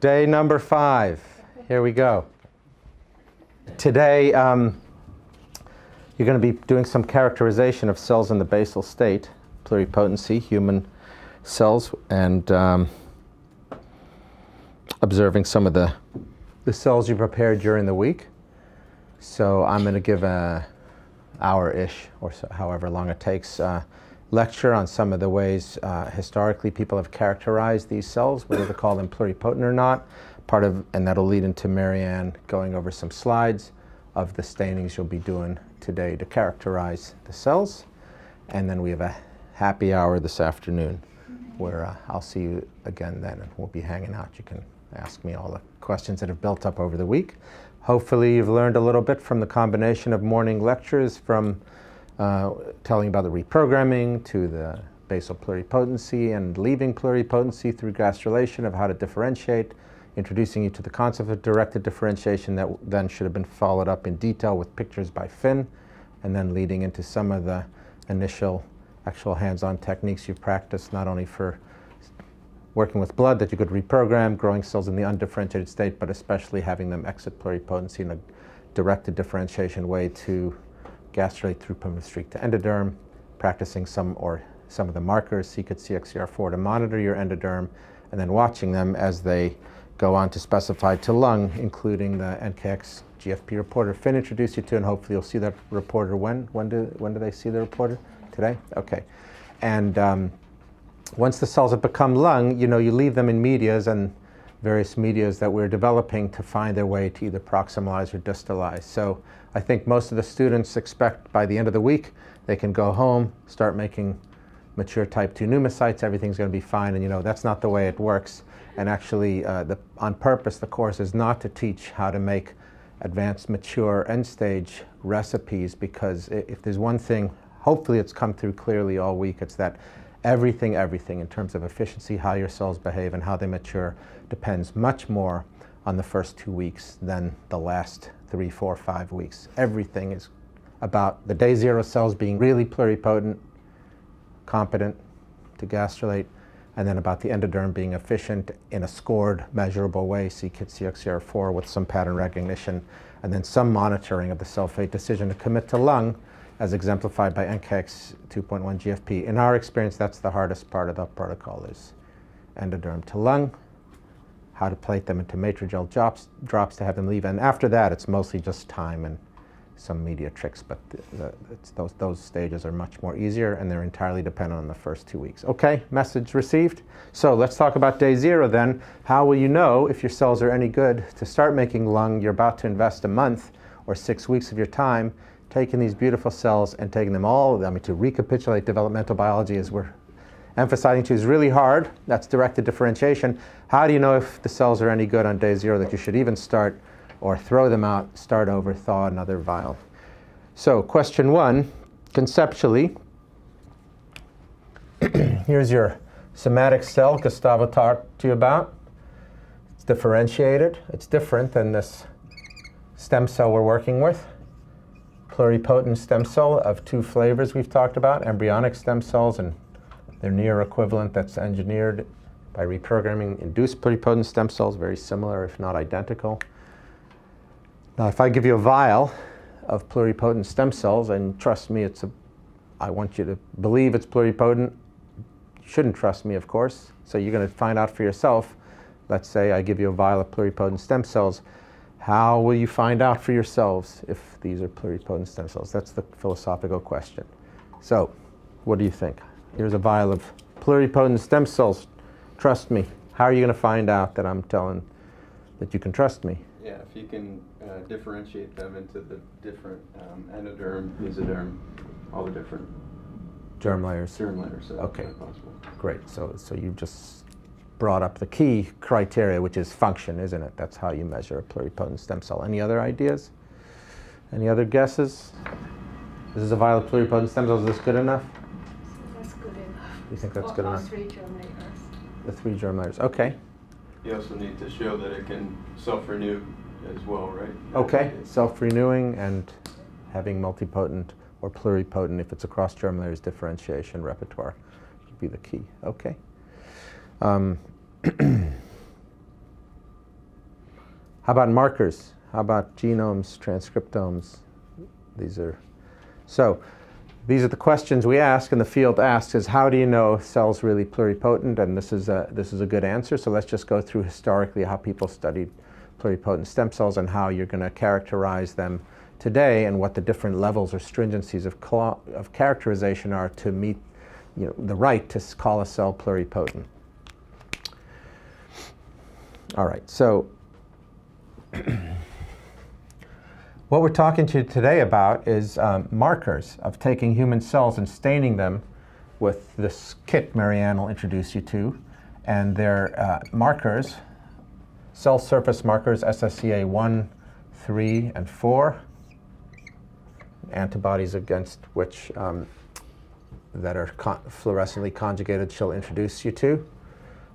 Day number five. Here we go. Today, um, you're going to be doing some characterization of cells in the basal state, pluripotency, human cells, and um, observing some of the, the cells you prepared during the week. So I'm going to give a hour-ish, or so, however long it takes, uh, lecture on some of the ways uh, historically people have characterized these cells, whether to call them pluripotent or not. Part of, and that'll lead into Marianne going over some slides of the stainings you'll be doing today to characterize the cells. And then we have a happy hour this afternoon where uh, I'll see you again then and we'll be hanging out. You can ask me all the questions that have built up over the week. Hopefully you've learned a little bit from the combination of morning lectures from uh, telling about the reprogramming to the basal pluripotency and leaving pluripotency through gastrulation of how to differentiate, introducing you to the concept of directed differentiation that then should have been followed up in detail with pictures by Finn, and then leading into some of the initial actual hands-on techniques you've practiced, not only for working with blood that you could reprogram, growing cells in the undifferentiated state, but especially having them exit pluripotency in a directed differentiation way to gastrulate through streak to endoderm, practicing some or some of the markers, c-KIT, CXCR4 to monitor your endoderm, and then watching them as they go on to specify to lung, including the NKX GFP reporter Finn introduced you to, and hopefully you'll see that reporter when? When do, when do they see the reporter? Today? Okay. And um, once the cells have become lung, you know, you leave them in medias and various medias that we're developing to find their way to either proximalize or distalize. So I think most of the students expect by the end of the week they can go home, start making mature type 2 pneumocytes, everything's going to be fine, and you know that's not the way it works. And actually, uh, the, on purpose, the course is not to teach how to make advanced, mature, end stage recipes because if there's one thing, hopefully it's come through clearly all week, it's that everything, everything in terms of efficiency, how your cells behave, and how they mature depends much more on the first two weeks than the last three, four, five weeks. Everything is about the day zero cells being really pluripotent, competent to gastrulate, and then about the endoderm being efficient in a scored, measurable way, c-KIT, CXCR4 with some pattern recognition, and then some monitoring of the cell fate decision to commit to lung, as exemplified by NKX 2.1 GFP. In our experience, that's the hardest part of the protocol is endoderm to lung, how to plate them into matrigel drops, drops to have them leave. And after that, it's mostly just time and some media tricks, but the, those, those stages are much more easier and they're entirely dependent on the first two weeks. Okay, message received. So let's talk about day zero then. How will you know if your cells are any good to start making lung? You're about to invest a month or six weeks of your time taking these beautiful cells and taking them all, I mean, to recapitulate developmental biology as we're emphasizing to is really hard. That's directed differentiation. How do you know if the cells are any good on day zero that you should even start or throw them out, start over, thaw another vial? So question one, conceptually, here's your somatic cell Gustavo talked to you about. It's differentiated. It's different than this stem cell we're working with. Pluripotent stem cell of two flavors we've talked about, embryonic stem cells and their near equivalent that's engineered by reprogramming induced pluripotent stem cells, very similar if not identical. Now if I give you a vial of pluripotent stem cells, and trust me, it's a, I want you to believe it's pluripotent. You shouldn't trust me, of course. So you're going to find out for yourself. Let's say I give you a vial of pluripotent stem cells. How will you find out for yourselves if these are pluripotent stem cells? That's the philosophical question. So, what do you think? Here's a vial of pluripotent stem cells. Trust me. How are you going to find out that I'm telling that you can trust me? Yeah, if you can uh, differentiate them into the different um, endoderm, mesoderm, all the different germ layers. Germ layers. So okay. Possible. Great. So, so you just brought up the key criteria, which is function, isn't it? That's how you measure a pluripotent stem cell. Any other ideas? Any other guesses? This is a vial of pluripotent stem cell. Is this good enough? That's good enough. You think that's good enough? The three germ layers. The three germ layers. Okay. You also need to show that it can self-renew as well, right? Okay. Self-renewing and having multipotent or pluripotent, if it's across germ layers, differentiation repertoire would be the key. Okay. Um, How about markers? How about genomes, transcriptomes? These are so. These are the questions we ask, and the field asks: Is how do you know cells really pluripotent? And this is a this is a good answer. So let's just go through historically how people studied pluripotent stem cells and how you're going to characterize them today, and what the different levels or stringencies of, of characterization are to meet you know, the right to call a cell pluripotent. All right, so what we're talking to you today about is um, markers of taking human cells and staining them with this kit Marianne will introduce you to. And they're uh, markers, cell surface markers, SSCA 1, 3, and 4, antibodies against which um, that are con fluorescently conjugated she'll introduce you to.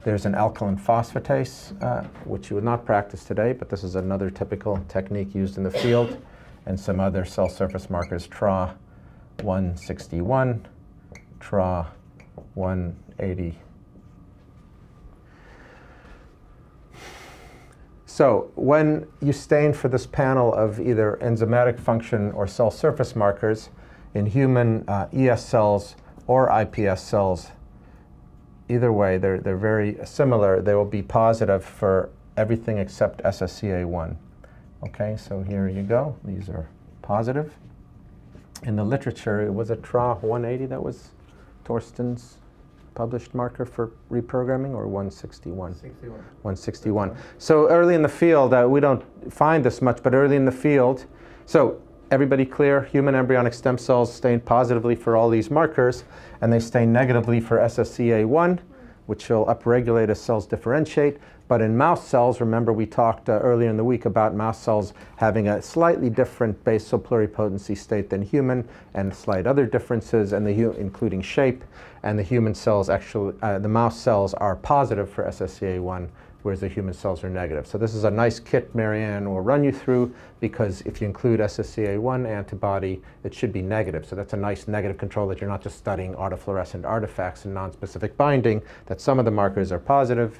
There's an alkaline phosphatase, uh, which you would not practice today, but this is another typical technique used in the field, and some other cell surface markers, TRA 161, TRA 180. So when you stain for this panel of either enzymatic function or cell surface markers in human uh, ES cells or IPS cells, either way, they're, they're very similar. They will be positive for everything except SSCA1. Okay, so here you go. These are positive. In the literature, it was a TRA 180 that was Torsten's published marker for reprogramming, or 161? 61. 161. So early in the field, uh, we don't find this much, but early in the field, so everybody clear? Human embryonic stem cells stain positively for all these markers, and they stain negatively for SSCA1, which will upregulate as cells differentiate. But in mouse cells, remember we talked uh, earlier in the week about mouse cells having a slightly different basal pluripotency state than human, and slight other differences, and the including shape. And the human cells actually, uh, the mouse cells are positive for SSCA1, whereas the human cells are negative. So this is a nice kit Marianne will run you through because if you include SSCA1 antibody, it should be negative. So that's a nice negative control that you're not just studying autofluorescent artifacts and nonspecific binding, that some of the markers are positive,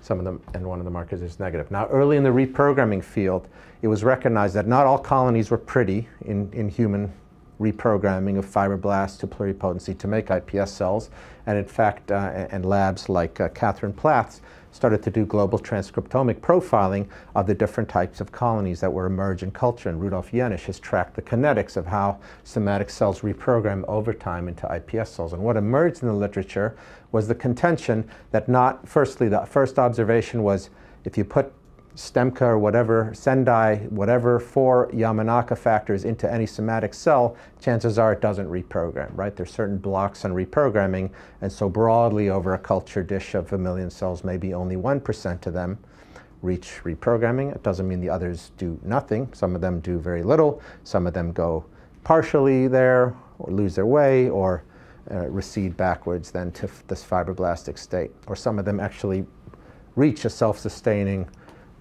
some of them, and one of the markers is negative. Now, early in the reprogramming field, it was recognized that not all colonies were pretty in, in human reprogramming of fibroblasts to pluripotency to make IPS cells. And in fact, uh, and labs like uh, Catherine Plath's started to do global transcriptomic profiling of the different types of colonies that were emerged in culture. And Rudolf Jenisch has tracked the kinetics of how somatic cells reprogram over time into IPS cells. And what emerged in the literature was the contention that not, firstly, the first observation was if you put Stemca or whatever, Sendai, whatever four Yamanaka factors into any somatic cell, chances are it doesn't reprogram, right? There's certain blocks on reprogramming, and so broadly over a culture dish of a million cells, maybe only 1% of them reach reprogramming. It doesn't mean the others do nothing. Some of them do very little. Some of them go partially there, or lose their way, or uh, recede backwards then to this fibroblastic state. Or some of them actually reach a self-sustaining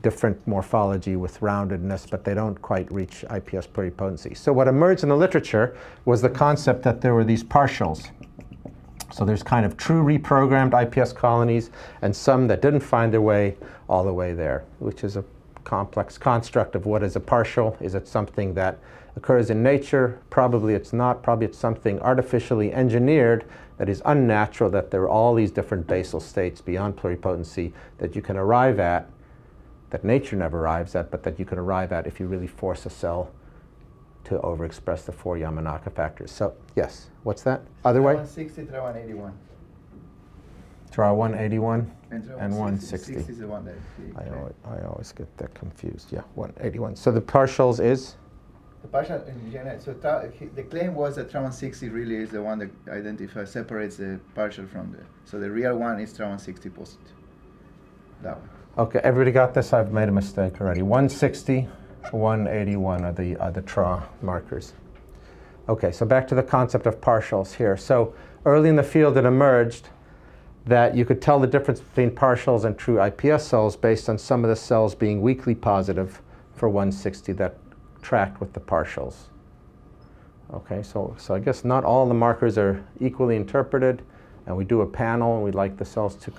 different morphology with roundedness, but they don't quite reach IPS pluripotency. So what emerged in the literature was the concept that there were these partials. So there's kind of true reprogrammed IPS colonies and some that didn't find their way all the way there, which is a complex construct of what is a partial. Is it something that occurs in nature? Probably it's not. Probably it's something artificially engineered that is unnatural, that there are all these different basal states beyond pluripotency that you can arrive at that nature never arrives at, but that you can arrive at if you really force a cell to overexpress the four Yamanaka factors. So, yes, what's that? Other way? 160, TRA 181. TRA 181 and, and 160. is the one that I always, I always get that confused. Yeah, 181. So the partials is? The partial, in general. so the claim was that TRA 160 really is the one that identifies, separates the partial from the, so the real one is TRA 160 positive. That one. Okay, everybody got this? I've made a mistake already. 160, 181 are the, are the TRA markers. Okay, so back to the concept of partials here. So early in the field it emerged that you could tell the difference between partials and true IPS cells based on some of the cells being weakly positive for 160 that tracked with the partials. Okay, so, so I guess not all the markers are equally interpreted, and we do a panel and we'd like the cells to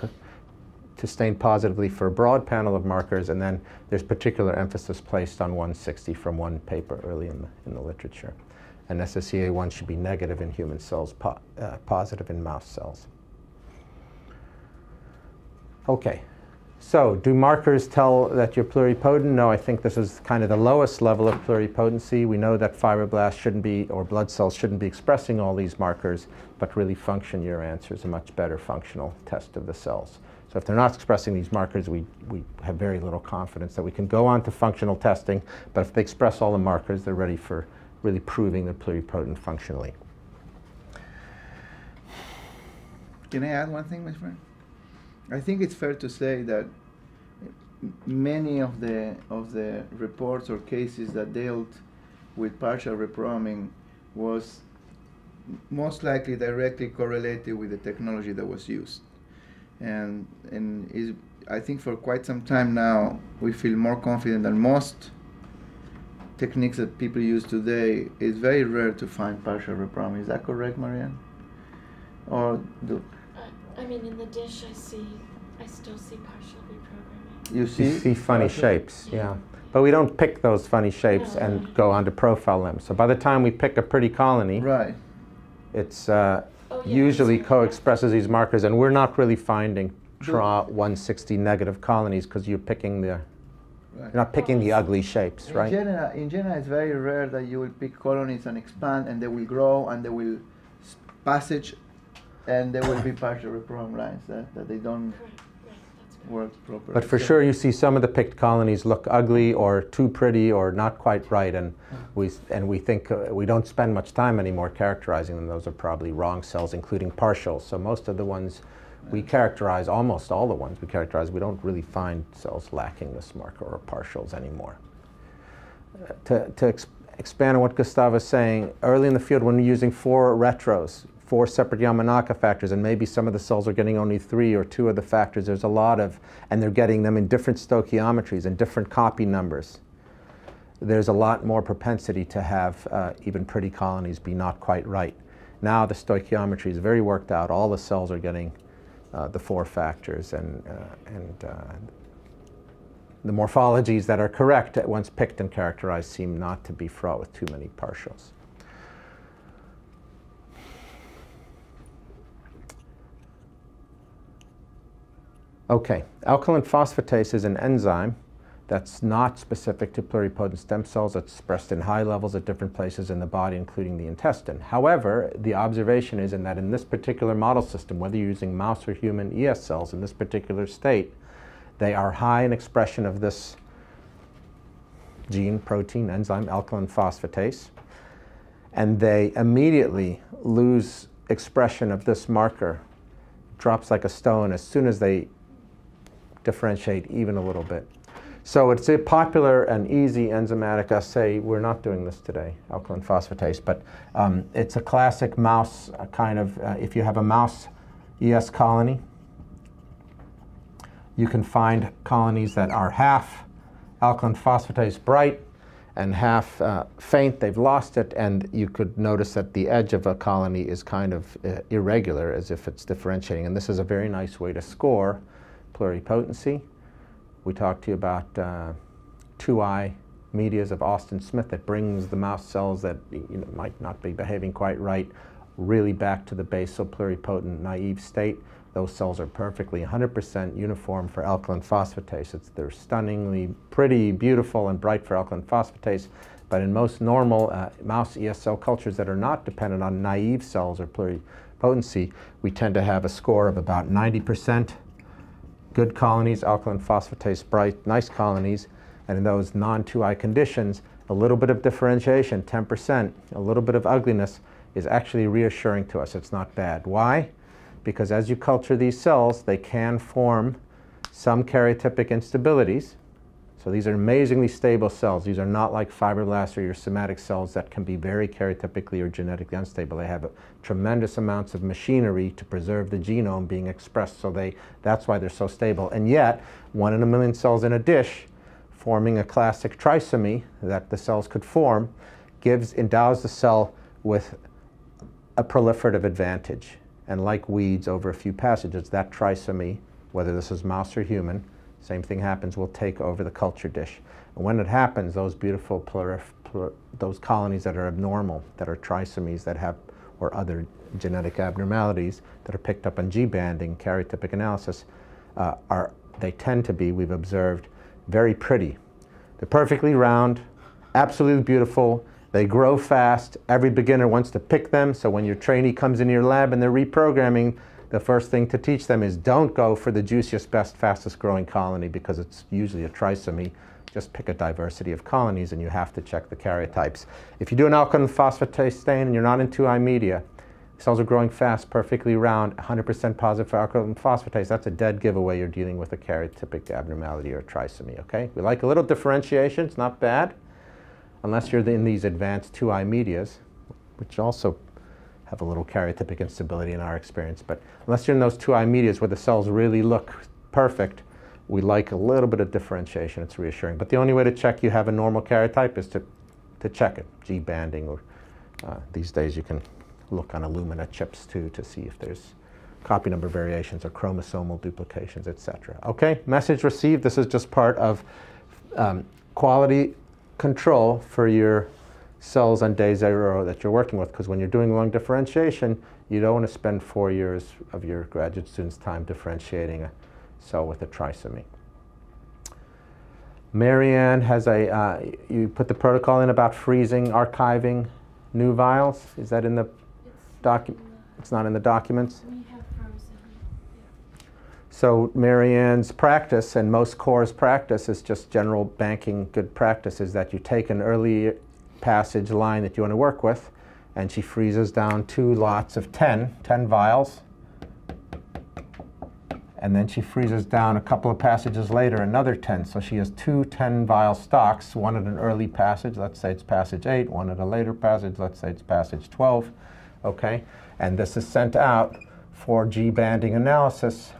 to stain positively for a broad panel of markers, and then there's particular emphasis placed on 160 from one paper early in the, in the literature. And SSEA1 should be negative in human cells, po uh, positive in mouse cells. Okay, so do markers tell that you're pluripotent? No, I think this is kind of the lowest level of pluripotency. We know that fibroblasts shouldn't be, or blood cells shouldn't be expressing all these markers, but really function, your answer is a much better functional test of the cells. So if they're not expressing these markers, we, we have very little confidence that we can go on to functional testing, but if they express all the markers, they're ready for really proving they're pluripotent functionally. Can I add one thing, my friend? I think it's fair to say that many of the of the reports or cases that dealt with partial reprogramming was most likely directly correlated with the technology that was used. And and is I think for quite some time now we feel more confident than most techniques that people use today. It's very rare to find partial reprogramming. Is that correct, Marianne? Or do I mean, in the dish, I see, I still see partial reprogramming. you see? You see funny partial- shapes, yeah. But we don't pick those funny shapes No. and go on to profile them. So by the time we pick a pretty colony, Right. it's uh, Oh, yeah, usually co-expresses these markers, and we're not really finding TRA 160 negative colonies because you're picking the, right. you're not picking the ugly shapes, In right? general, in general, it's very rare that you will pick colonies and expand, and they will grow, and they will passage, and there will be partial reprogram lines that, that they don't Correct, right, that's correct. Work properly. But for sure, you see some of the picked colonies look ugly or too pretty or not quite right, and we and we think uh, we don't spend much time anymore characterizing them. Those are probably wrong cells, including partials. So most of the ones we characterize, almost all the ones we characterize, we don't really find cells lacking this marker or partials anymore. Uh, to to ex- expand on what Gustavo is saying, early in the field when we're using four retros, four separate Yamanaka factors, and maybe some of the cells are getting only three or two of the factors, there's a lot of, and they're getting them in different stoichiometries and different copy numbers. There's a lot more propensity to have uh, even pretty colonies be not quite right. Now the stoichiometry is very worked out. All the cells are getting uh, the four factors, and, uh, and uh, the morphologies that are correct once picked and characterized seem not to be fraught with too many partials. Okay, alkaline phosphatase is an enzyme that's not specific to pluripotent stem cells. It's expressed in high levels at different places in the body, including the intestine. However, the observation is in that in this particular model system, whether you're using mouse or human ES cells in this particular state, they are high in expression of this gene, protein, enzyme, alkaline phosphatase, and they immediately lose expression of this marker, drops like a stone as soon as they differentiate even a little bit. So it's a popular and easy enzymatic assay. We're not doing this today, alkaline phosphatase, but um, it's a classic mouse uh, kind of, uh, if you have a mouse ES colony, you can find colonies that are half alkaline phosphatase bright and half uh, faint. They've lost it, and you could notice that the edge of a colony is kind of uh, irregular, as if it's differentiating. And this is a very nice way to score pluripotency. We talked to you about uh, 2i medias of Austin Smith that brings the mouse cells that you know, might not be behaving quite right really back to the basal pluripotent naive state. Those cells are perfectly 100% uniform for alkaline phosphatase. It's, they're stunningly pretty, beautiful, and bright for alkaline phosphatase. But in most normal uh, mouse ES cell cultures that are not dependent on naive cells or pluripotency, we tend to have a score of about 90% good colonies, alkaline phosphatase bright, nice colonies, and in those non-2i conditions, a little bit of differentiation, 10%, a little bit of ugliness is actually reassuring to us. It's not bad. Why? Because as you culture these cells, they can form some karyotypic instabilities. So these are amazingly stable cells. These are not like fibroblasts or your somatic cells that can be very karyotypically or genetically unstable. They have tremendous amounts of machinery to preserve the genome being expressed. So they, that's why they're so stable. And yet, one in a million cells in a dish forming a classic trisomy that the cells could form gives, endows the cell with a proliferative advantage. And like weeds over a few passages, that trisomy whether this is mouse or human, same thing happens, we'll take over the culture dish. And when it happens, those beautiful those colonies that are abnormal, that are trisomies, that have or other genetic abnormalities that are picked up on G banding, karyotypic analysis, uh, are they tend to be, we've observed, very pretty. They're perfectly round, absolutely beautiful. They grow fast. Every beginner wants to pick them. So when your trainee comes into your lab and they're reprogramming, the first thing to teach them is don't go for the juiciest, best, fastest growing colony because it's usually a trisomy. Just pick a diversity of colonies and you have to check the karyotypes. If you do an alkaline phosphatase stain and you're not in 2I media, cells are growing fast, perfectly round, 100% positive for alkaline phosphatase. That's a dead giveaway you're dealing with a karyotypic abnormality or a trisomy, okay? We like a little differentiation, it's not bad, unless you're in these advanced 2I medias, which also have a little karyotypic instability in our experience. But unless you're in those 2I medias where the cells really look perfect, we like a little bit of differentiation. It's reassuring. But the only way to check you have a normal karyotype is to, to check it, G banding, or uh, these days you can look on Illumina chips too to see if there's copy number variations or chromosomal duplications, etc. Okay, message received. This is just part of um, quality control for your cells on day zero that you're working with because when you're doing lung differentiation, you don't want to spend four years of your graduate student's time differentiating a cell with a trisomy. Marianne has a, uh, you put the protocol in about freezing, archiving new vials. Is that in the docu- It's not in the documents? We have frozen. So Marianne's practice and most cores practice is just general banking good practice is that you take an early passage line that you want to work with and she freezes down two lots of 10, 10 vials. And then she freezes down a couple of passages later another 10. So she has two 10 vial stocks, one at an early passage, let's say it's passage 8, one at a later passage, let's say it's passage 12. Okay? And this is sent out for G banding analysis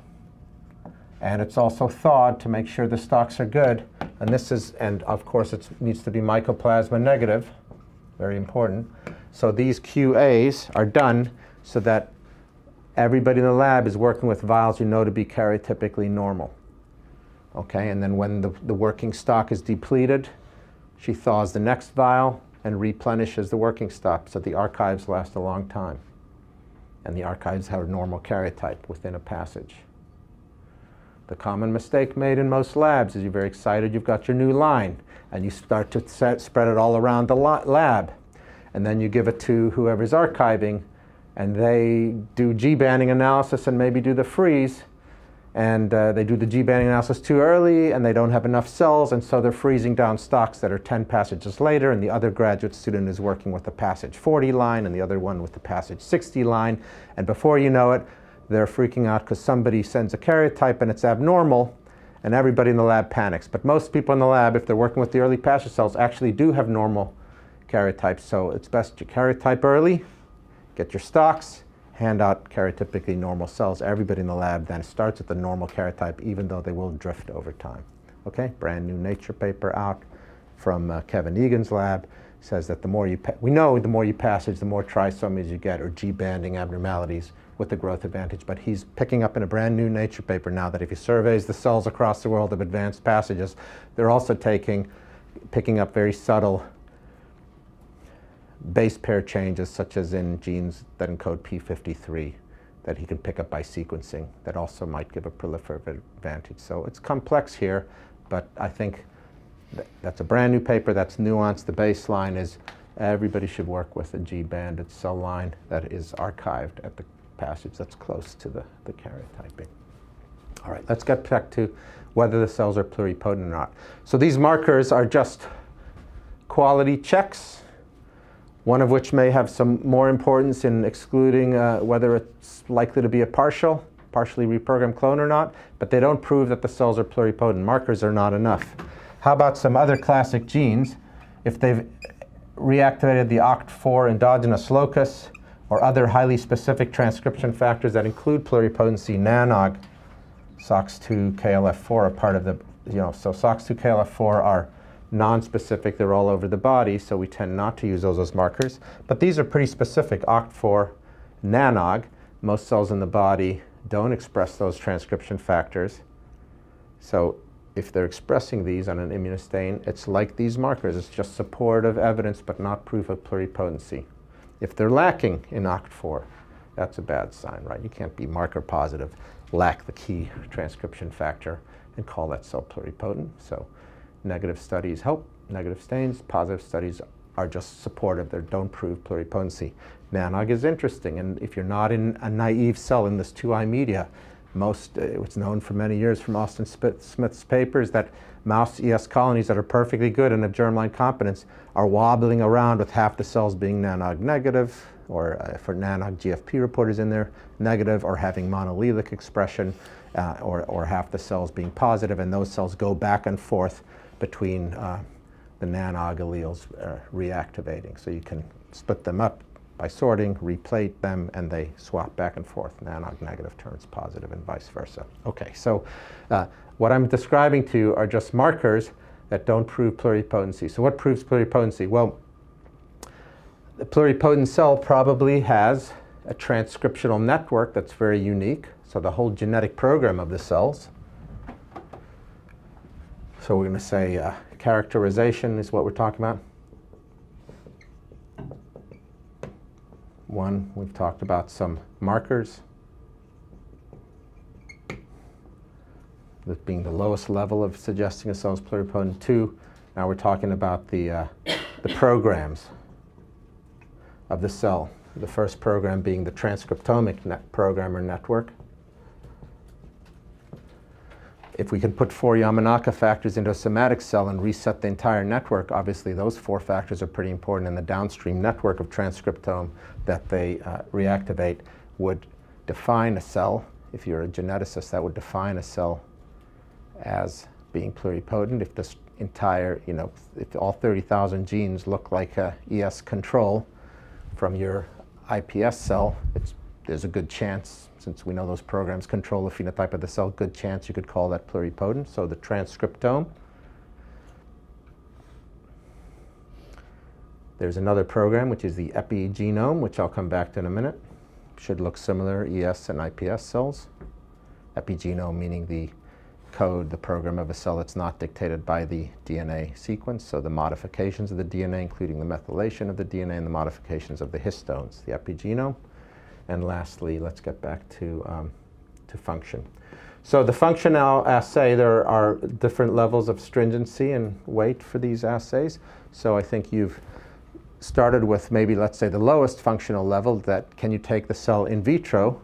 and it's also thawed to make sure the stocks are good. And this is, and of course it needs to be mycoplasma negative, very important. So these QAs are done so that everybody in the lab is working with vials you know to be karyotypically normal. Okay, and then when the, the working stock is depleted, she thaws the next vial and replenishes the working stock so the archives last a long time. And the archives have a normal karyotype within a passage. The common mistake made in most labs is you're very excited you've got your new line and you start to set, spread it all around the lab. And then you give it to whoever's archiving and they do G banding analysis and maybe do the freeze. And uh, they do the G banding analysis too early and they don't have enough cells and so they're freezing down stocks that are 10 passages later and the other graduate student is working with the passage 40 line and the other one with the passage 60 line. And before you know it, they're freaking out because somebody sends a karyotype and it's abnormal, and everybody in the lab panics. But most people in the lab, if they're working with the early passage cells, actually do have normal karyotypes. So it's best you karyotype early, get your stocks, hand out karyotypically normal cells. Everybody in the lab then starts with the normal karyotype, even though they will drift over time. Okay, brand new Nature paper out from uh, Kevin Egan's lab says that the more you, we know the more you passage, the more trisomies you get, or G banding abnormalities with the growth advantage. But he's picking up in a brand new Nature paper now that if he surveys the cells across the world of advanced passages, they're also taking, picking up very subtle base pair changes, such as in genes that encode P53, that he can pick up by sequencing, that also might give a proliferative advantage. So it's complex here, but I think that's a brand new paper that's nuanced. The baseline is everybody should work with a G-banded cell line that is archived at the passage that's close to the, the karyotyping. All right, let's get back to whether the cells are pluripotent or not. So these markers are just quality checks, one of which may have some more importance in excluding uh, whether it's likely to be a partial, partially reprogrammed clone or not, but they don't prove that the cells are pluripotent. Markers are not enough. How about some other classic genes? If they've reactivated the OCT4 endogenous locus, or other highly specific transcription factors that include pluripotency, NANOG, SOX2, KLF4 are part of the, you know, so SOX2, KLF4 are non-specific, they're all over the body, so we tend not to use those as markers. But these are pretty specific, OCT4, NANOG, most cells in the body don't express those transcription factors. So if they're expressing these on an immunostain, it's like these markers. It's just supportive evidence, but not proof of pluripotency. If they're lacking in OCT4, that's a bad sign, right? You can't be marker positive, lack the key transcription factor, and call that cell pluripotent. So negative studies help, negative stains, positive studies are just supportive. They don't prove pluripotency. NANOG is interesting, and if you're not in a naive cell in this 2I media, most, uh, it's known for many years from Austin Smith's papers that mouse ES colonies that are perfectly good and have germline competence are wobbling around with half the cells being nanog negative, or uh, for nanog GFP reporters in there, negative, or having monoallelic expression, uh, or, or half the cells being positive, and those cells go back and forth between uh, the nanog alleles uh, reactivating. So you can split them up by sorting, replate them, and they swap back and forth. Nanog negative turns positive and vice versa. Okay, so uh, what I'm describing to you are just markers that don't prove pluripotency. So what proves pluripotency? Well, the pluripotent cell probably has a transcriptional network that's very unique. So the whole genetic program of the cells. So we're going to say uh, characterization is what we're talking about. One, we've talked about some markers. This being the lowest level of suggesting a cell is pluripotent. Two, now we're talking about the, uh, the programs of the cell. The first program being the transcriptomic net program or network if we can put four Yamanaka factors into a somatic cell and reset the entire network, obviously those four factors are pretty important in the downstream network of transcriptome that they uh, reactivate would define a cell. If you're a geneticist, that would define a cell as being pluripotent. If this entire, you know, if all 30,000 genes look like a ES control from your iPS cell, there's a good chance since we know those programs control the phenotype of the cell, good chance you could call that pluripotent. So the transcriptome. There's another program, which is the epigenome, which I'll come back to in a minute. Should look similar, ES and iPS cells. Epigenome meaning the code, the program of a cell that's not dictated by the DNA sequence. So the modifications of the DNA, including the methylation of the DNA and the modifications of the histones, the epigenome. And lastly, let's get back to, um, to function. So the functional assay, there are different levels of stringency and weight for these assays. So I think you've started with maybe, let's say, the lowest functional level that can you take the cell in vitro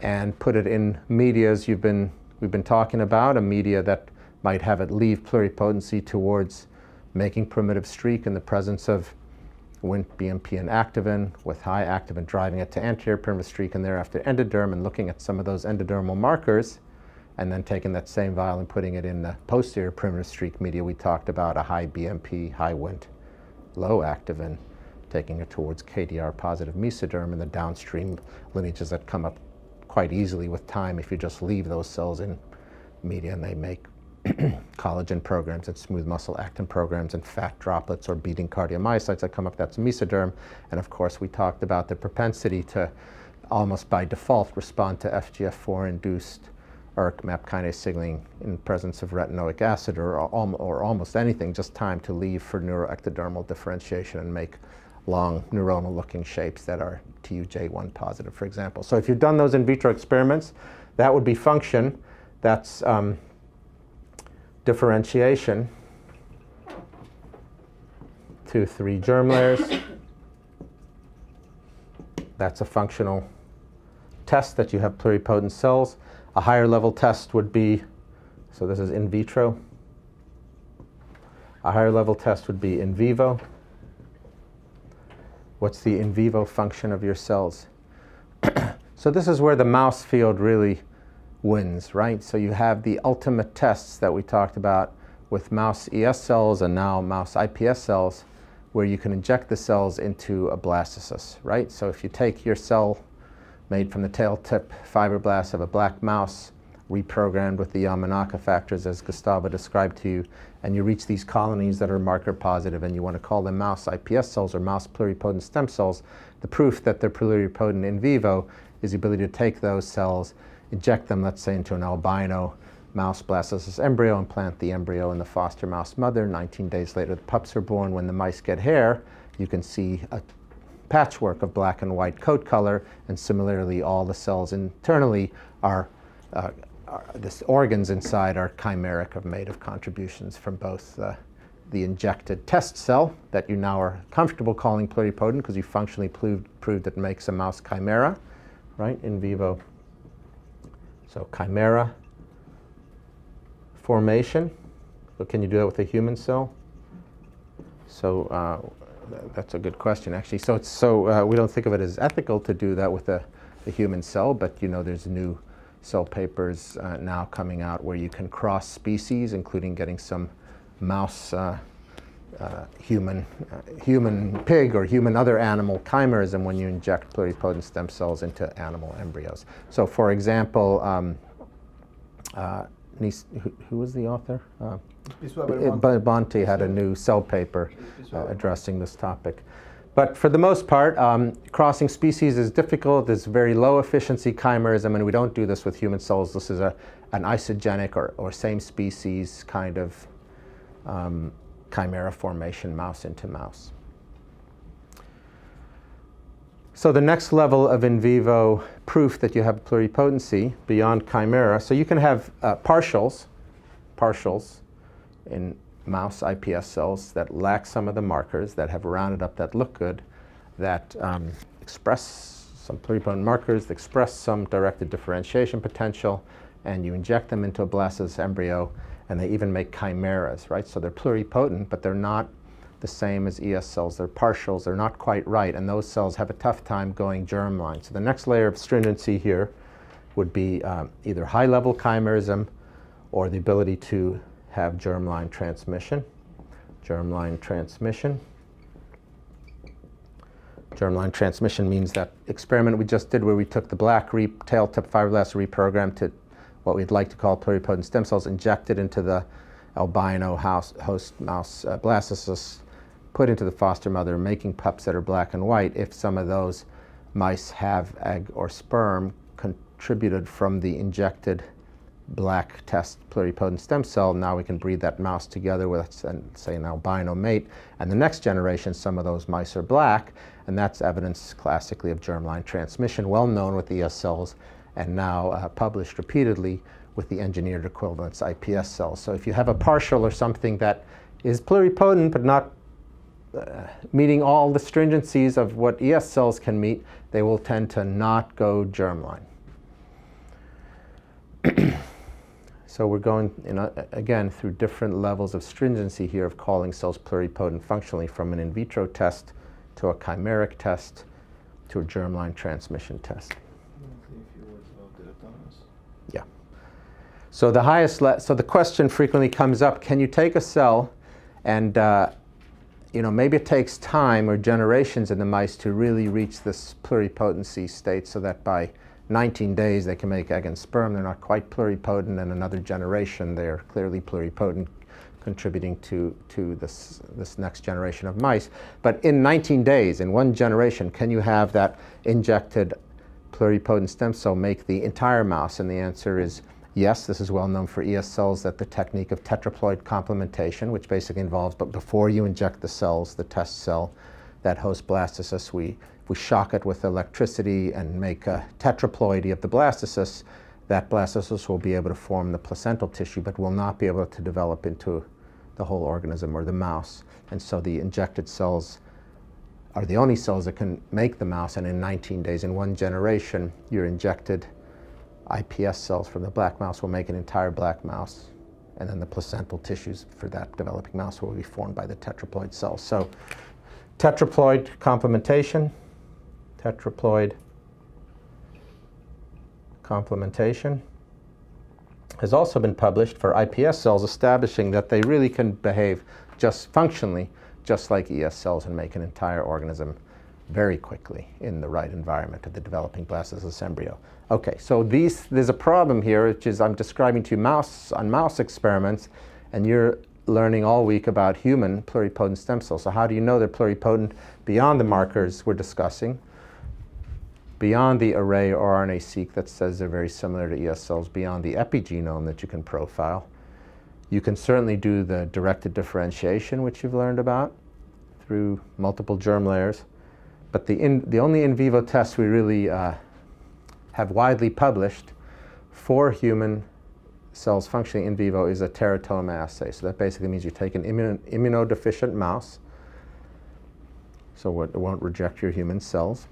and put it in medias you've been, we've been talking about, a media that might have it leave pluripotency towards making primitive streak in the presence of Wnt BMP and activin, with high activin driving it to anterior primitive streak and thereafter endoderm and looking at some of those endodermal markers and then taking that same vial and putting it in the posterior primitive streak media we talked about, a high BMP, high Wnt, low activin, taking it towards KDR positive mesoderm and the downstream lineages that come up quite easily with time if you just leave those cells in media and they make collagen programs and smooth muscle actin programs and fat droplets or beating cardiomyocytes that come up. That's mesoderm. And of course, we talked about the propensity to almost by default respond to FGF4 induced ERK MAP kinase signaling in presence of retinoic acid or, or almost anything, just time to leave for neuroectodermal differentiation and make long neuronal looking shapes that are TUJ1 positive, for example. So if you've done those in vitro experiments, that would be function. That's um, differentiation to three germ layers. That's a functional test that you have pluripotent cells. A higher level test would be, so this is in vitro. A higher level test would be in vivo. What's the in vivo function of your cells? so this is where the mouse field really wins, right? So you have the ultimate tests that we talked about with mouse ES cells and now mouse iPS cells where you can inject the cells into a blastocyst, right? So if you take your cell made from the tail tip fibroblasts of a black mouse, reprogrammed with the Yamanaka factors as Gustavo described to you, and you reach these colonies that are marker positive and you want to call them mouse iPS cells or mouse pluripotent stem cells, the proof that they're pluripotent in vivo is the ability to take those cells inject them, let's say, into an albino mouse blastocyst embryo and plant the embryo in the foster mouse mother. 19 days later, the pups are born. When the mice get hair, you can see a patchwork of black and white coat color, and similarly, all the cells internally are, uh, are the organs inside are chimeric of made of contributions from both uh, the injected test cell that you now are comfortable calling pluripotent because you functionally proved, proved it makes a mouse chimera, right, in vivo. So chimera formation. But can you do that with a human cell? So uh, that's a good question, actually. So, it's, so uh, we don't think of it as ethical to do that with a, a human cell, but you know, there's new cell papers uh, now coming out where you can cross species, including getting some mouse uh, human, uh, human pig or human other animal chimerism when you inject pluripotent stem cells into animal embryos. So for example, um, uh, who, who, was the author? Uh, Bonte had a new cell paper uh, addressing this topic. But for the most part, um, crossing species is difficult. There's very low efficiency chimerism, and we don't do this with human cells. This is a, an isogenic or, or same species kind of um, chimera formation, mouse into mouse. So the next level of in vivo proof that you have pluripotency beyond chimera, so you can have uh, partials, partials in mouse iPS cells that lack some of the markers that have rounded up that look good, that um, express some pluripotent markers, that express some directed differentiation potential, and you inject them into a blastocyst embryo, and they even make chimeras, right? So they're pluripotent, but they're not the same as ES cells. They're partials, they're not quite right, and those cells have a tough time going germline. So the next layer of stringency here would be um, either high-level chimerism or the ability to have germline transmission. Germline transmission. Germline transmission means that experiment we just did where we took the black tail tip fibroblast reprogrammed to what we'd like to call pluripotent stem cells injected into the albino house, host mouse uh, blastocyst, put into the foster mother, making pups that are black and white. If some of those mice have egg or sperm contributed from the injected black test pluripotent stem cell, now we can breed that mouse together with, say, an albino mate. And the next generation, some of those mice are black, and that's evidence classically of germline transmission, well known with ES cells, and now uh, published repeatedly with the engineered equivalents iPS cells. So if you have a partial or something that is pluripotent but not uh, meeting all the stringencies of what ES cells can meet, they will tend to not go germline. So we're going, know, again, through different levels of stringency here of calling cells pluripotent functionally from an in vitro test to a chimeric test to a germline transmission test. Yeah. So the highest, so the question frequently comes up, can you take a cell and, uh, you know, maybe it takes time or generations in the mice to really reach this pluripotency state so that by 19 days they can make egg and sperm. They're not quite pluripotent. In another generation, they're clearly pluripotent, contributing to, to this, this next generation of mice. But in 19 days, in one generation, can you have that injected pluripotent stem cell make the entire mouse? And the answer is yes. This is well known for ES cells that the technique of tetraploid complementation, which basically involves, but before you inject the cells, the test cell, that host blastocyst, we we shock it with electricity and make a tetraploidy of the blastocyst, that blastocyst will be able to form the placental tissue, but will not be able to develop into the whole organism or the mouse. And so the injected cells are the only cells that can make the mouse, and in 19 days, in one generation, you're injected iPS cells from the black mouse will make an entire black mouse, and then the placental tissues for that developing mouse will be formed by the tetraploid cells. So tetraploid complementation, tetraploid complementation has also been published for iPS cells establishing that they really can behave just functionally just like ES cells and make an entire organism very quickly in the right environment of the developing blastocyst embryo. Okay, so these, there's a problem here, which is I'm describing to you mouse on mouse experiments, and you're learning all week about human pluripotent stem cells. So how do you know they're pluripotent beyond the markers we're discussing? beyond the array or RNA-seq that says they're very similar to ES cells, beyond the epigenome that you can profile. You can certainly do the directed differentiation, which you've learned about through multiple germ layers. But the, in, the only in vivo test we really uh, have widely published for human cells functioning in vivo is a teratoma assay. So that basically means you take an immuno, immunodeficient mouse, so it won't reject your human cells,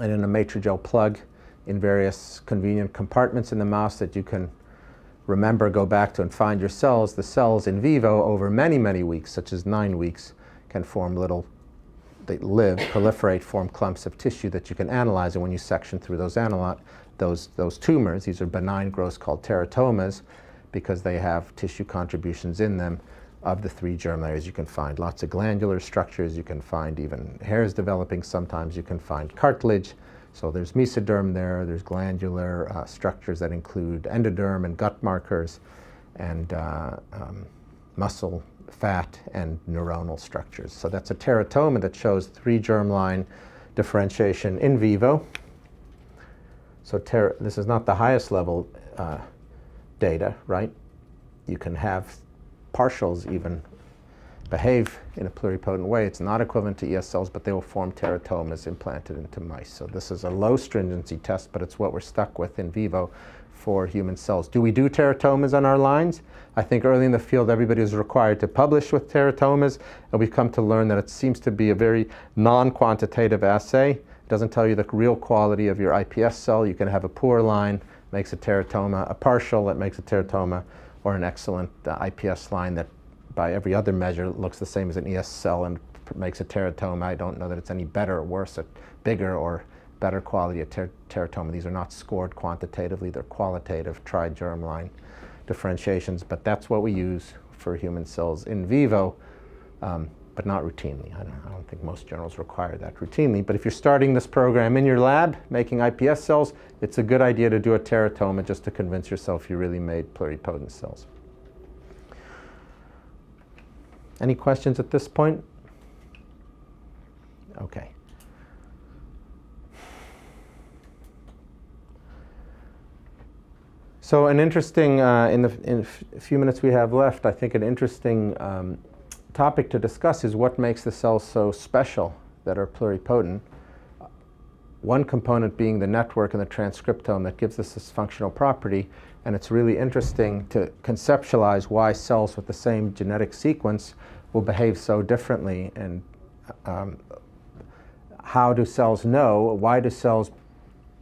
and in a Matrigel plug in various convenient compartments in the mouse that you can remember, go back to and find your cells, the cells in vivo over many, many weeks, such as nine weeks, can form little, they live, proliferate, form clumps of tissue that you can analyze. And when you section through those, analy- those, those tumors, these are benign growths called teratomas because they have tissue contributions in them of the three germ layers. You can find lots of glandular structures, you can find even hairs developing sometimes, you can find cartilage. So there's mesoderm there, there's glandular uh, structures that include endoderm and gut markers, and uh, um, muscle, fat, and neuronal structures. So that's a teratoma that shows three germline differentiation in vivo. So this is not the highest level uh, data, right? You can have partials even behave in a pluripotent way. It's not equivalent to ES cells, but they will form teratomas implanted into mice. So this is a low stringency test, but it's what we're stuck with in vivo for human cells. Do we do teratomas on our lines? I think early in the field, everybody was required to publish with teratomas, and we've come to learn that it seems to be a very non-quantitative assay. It doesn't tell you the real quality of your IPS cell. You can have a poor line, makes a teratoma, a partial that makes a teratoma, or an excellent uh, IPS line that by every other measure looks the same as an ES cell and makes a teratoma. I don't know that it's any better or worse, or bigger or better quality of ter teratoma. These are not scored quantitatively, they're qualitative tri-germline differentiations, but that's what we use for human cells in vivo, um, but not routinely. I don't, I don't think most journals require that routinely, but if you're starting this program in your lab, making IPS cells, it's a good idea to do a teratoma just to convince yourself you really made pluripotent cells. Any questions at this point? Okay. So an interesting, uh, in the in few minutes we have left, I think an interesting um, topic to discuss is what makes the cells so special that are pluripotent. One component being the network and the transcriptome that gives us this functional property, and it's really interesting to conceptualize why cells with the same genetic sequence will behave so differently and um, how do cells know, why do cells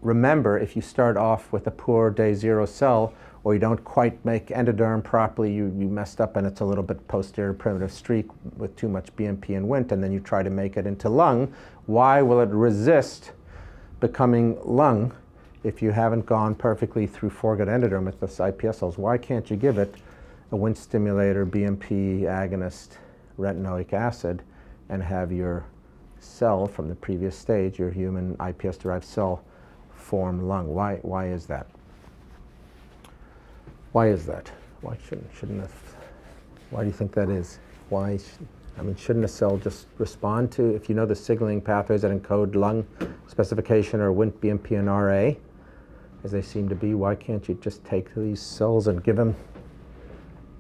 remember if you start off with a poor day zero cell or you don't quite make endoderm properly, you, you messed up and it's a little bit posterior primitive streak with too much BMP and Wnt, and then you try to make it into lung, why will it resist becoming lung if you haven't gone perfectly through foregut endoderm with this IPS cells? Why can't you give it a Wnt stimulator, BMP agonist, retinoic acid, and have your cell from the previous stage, your human IPS derived cell, form lung. Why, why is that? Why is that? Why shouldn't, shouldn't have, why do you think that is? Why, I mean, shouldn't a cell just respond to, if you know the signaling pathways that encode lung specification or Wnt, BMP, and RA, as they seem to be, why can't you just take these cells and give them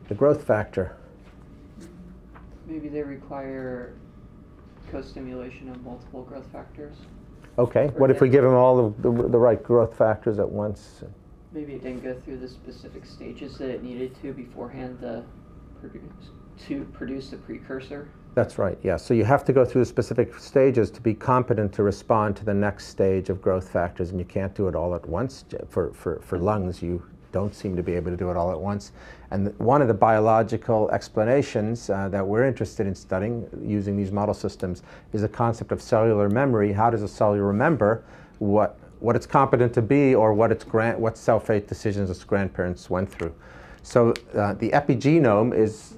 the growth factor? Maybe they require co-stimulation of multiple growth factors. Okay, what if we give them all the, the, the right growth factors at once? Maybe it didn't go through the specific stages that it needed to beforehand the produce, to produce the precursor. That's right, yeah. So you have to go through the specific stages to be competent to respond to the next stage of growth factors, and you can't do it all at once. For, for, for lungs, you don't seem to be able to do it all at once. And one of the biological explanations uh, that we're interested in studying using these model systems is the concept of cellular memory. How does a cell remember what, what it's competent to be or what, its grand, what cell fate decisions its grandparents went through? So uh, the epigenome is,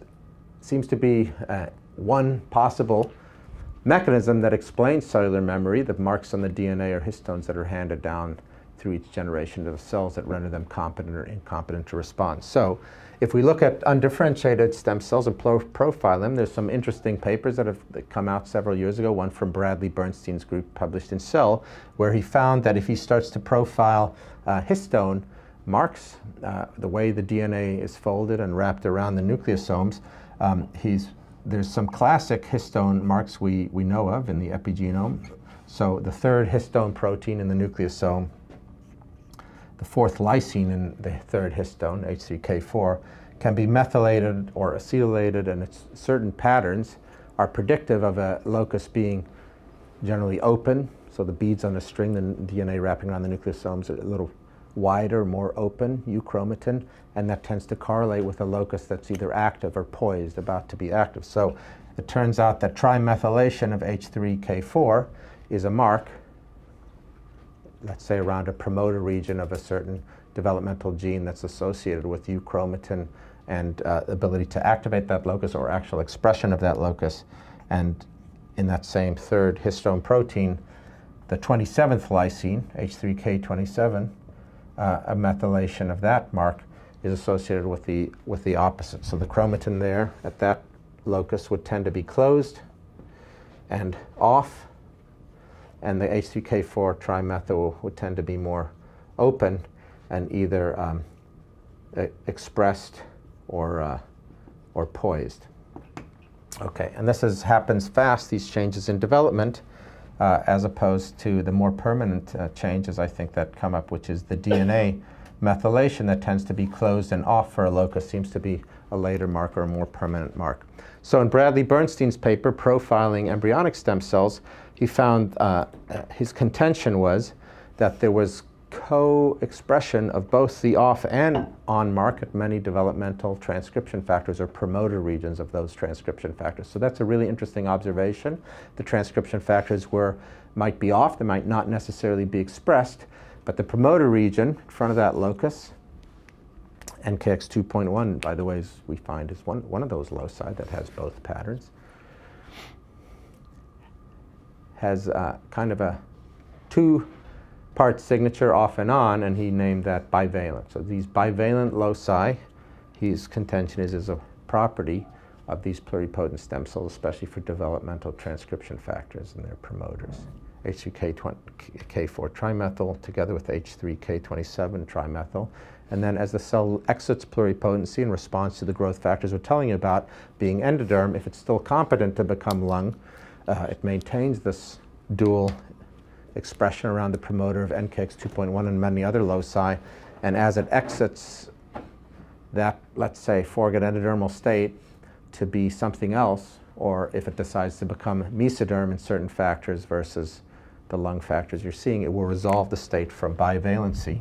seems to be uh, one possible mechanism that explains cellular memory. The marks on the DNA are histones that are handed down through each generation of cells that render them competent or incompetent to respond. So if we look at undifferentiated stem cells and pro- profile them, there's some interesting papers that have come out several years ago. One from Bradley Bernstein's group published in Cell, where he found that if he starts to profile uh, histone marks, uh, the way the DNA is folded and wrapped around the nucleosomes, um, he's, there's some classic histone marks we, we know of in the epigenome. So the third histone protein in the nucleosome the fourth lysine in the third histone, H3K4, can be methylated or acetylated, and its certain patterns are predictive of a locus being generally open. So the beads on the string, the DNA wrapping around the nucleosomes, are a little wider, more open, euchromatin, and that tends to correlate with a locus that's either active or poised, about to be active. So it turns out that trimethylation of H3K4 is a mark let's say around a promoter region of a certain developmental gene that's associated with euchromatin and uh, ability to activate that locus or actual expression of that locus. And in that same third histone protein, the 27th lysine, H3K27, uh, a methylation of that mark is associated with the, with the opposite. So the chromatin there at that locus would tend to be closed and off, and the H3K4 trimethyl would tend to be more open and either um, expressed or, uh, or poised. Okay, and this is, happens fast, these changes in development, uh, as opposed to the more permanent uh, changes, I think, that come up, which is the DNA methylation that tends to be closed and off for a locus, seems to be a later mark or a more permanent mark. So in Bradley Bernstein's paper, Profiling Embryonic Stem Cells, he found uh, his contention was that there was co-expression of both the off and on market many developmental transcription factors or promoter regions of those transcription factors. So that's a really interesting observation. The transcription factors were might be off, they might not necessarily be expressed, but the promoter region in front of that locus, NKX 2.1, by the way, we find is one, one of those loci that has both patterns, has uh, kind of a two part signature off and on, and he named that bivalent. So these bivalent loci, his contention is, is a property of these pluripotent stem cells, especially for developmental transcription factors and their promoters. H3K4 trimethyl together with H3K27 trimethyl. And then as the cell exits pluripotency in response to the growth factors we're telling you about, being endoderm, if it's still competent to become lung, uh, it maintains this dual expression around the promoter of NKX 2.1 and many other loci. And as it exits that, let's say, foregut endodermal state to be something else, or if it decides to become mesoderm in certain factors versus the lung factors you're seeing, it will resolve the state from bivalency.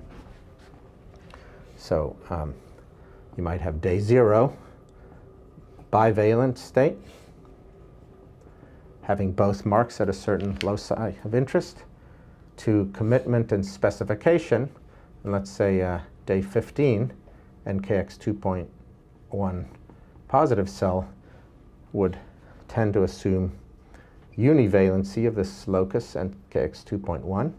So um, you might have day zero, bivalent state, having both marks at a certain loci of interest, to commitment and specification, and let's say uh, day 15, NKX 2.1 positive cell would tend to assume univalency of this locus NKX 2.1.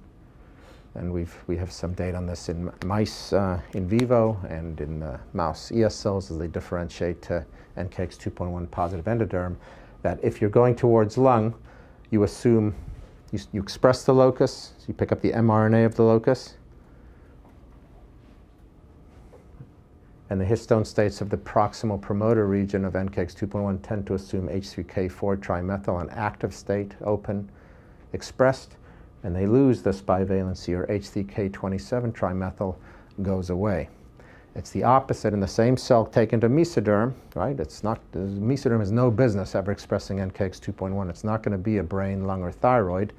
And we've, we have some data on this in mice uh, in vivo and in the mouse ES cells as they differentiate to NKX 2.1 positive endoderm, that if you're going towards lung, you assume you, you express the locus, so you pick up the mRNA of the locus, and the histone states of the proximal promoter region of NKX 2.1 tend to assume H3K4 trimethyl, an active state, open, expressed, and they lose this bivalency, or H3K27 trimethyl goes away. It's the opposite in the same cell taken to mesoderm, right? It's not, mesoderm has no business ever expressing NKX 2.1. It's not going to be a brain, lung, or thyroid,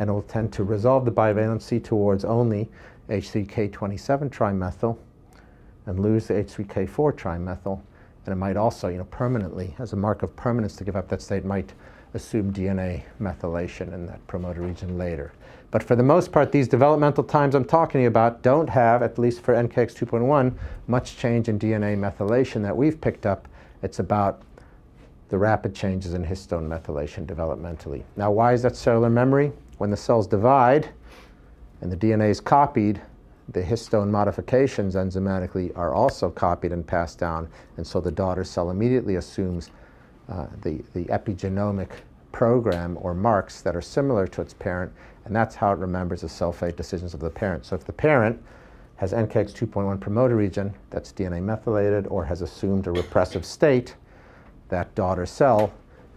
and it will tend to resolve the bivalency towards only H3K27 trimethyl and lose the H3K4 trimethyl. And it might also, you know, permanently, as a mark of permanence to give up that state, might assume DNA methylation in that promoter region later. But for the most part, these developmental times I'm talking about don't have, at least for NKX 2.1, much change in DNA methylation that we've picked up. It's about the rapid changes in histone methylation developmentally. Now, why is that cellular memory? When the cells divide and the DNA is copied, the histone modifications enzymatically are also copied and passed down, and so the daughter cell immediately assumes uh, the, the epigenomic program or marks that are similar to its parent, and that's how it remembers the cell fate decisions of the parent. So if the parent has NKX 2.1 promoter region that's DNA methylated or has assumed a repressive state, that daughter cell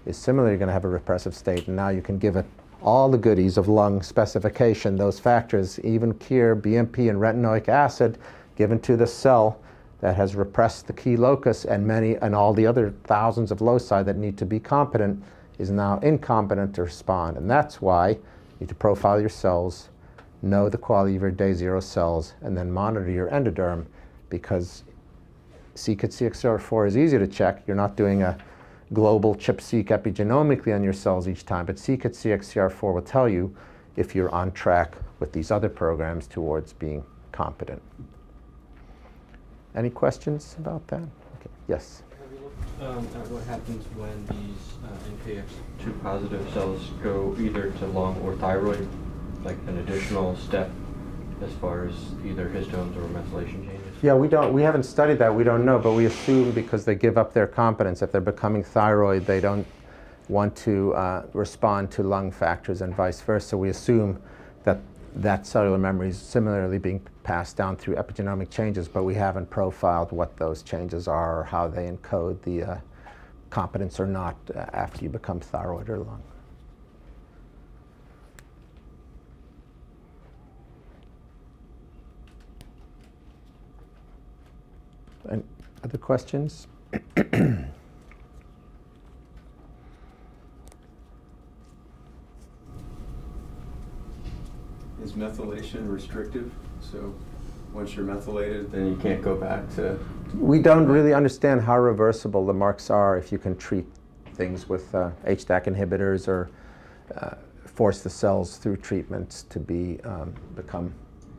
is similarly going to have a repressive state, and now you can give it all the goodies of lung specification, those factors, even CHIR, BMP, and retinoic acid given to the cell that has repressed the key locus and many and all the other thousands of loci that need to be competent is now incompetent to respond. And that's why you need to profile your cells, know the quality of your day zero cells, and then monitor your endoderm because c-KIT CXCR4 is easy to check. You're not doing a global ChIP-seq epigenomically on your cells each time, but c-KIT CXCR4 will tell you if you're on track with these other programs towards being competent. Any questions about that? Okay. Yes. Have you looked um, at what happens when these uh, NKX2 positive cells go either to lung or thyroid, like an additional step as far as either histones or methylation changes? Yeah, we don't. We haven't studied that. We don't know, but we assume because they give up their competence, if they're becoming thyroid, they don't want to uh, respond to lung factors and vice versa. So we assume that that cellular memory is similarly being passed down through epigenomic changes, but we haven't profiled what those changes are or how they encode the uh, competence or not uh, after you become thyroid or lung. And other questions? Is methylation restrictive? So once you're methylated, then you can't go back to. We don't really understand how reversible the marks are if you can treat things with uh, HDAC inhibitors or uh, force the cells through treatments to be um, become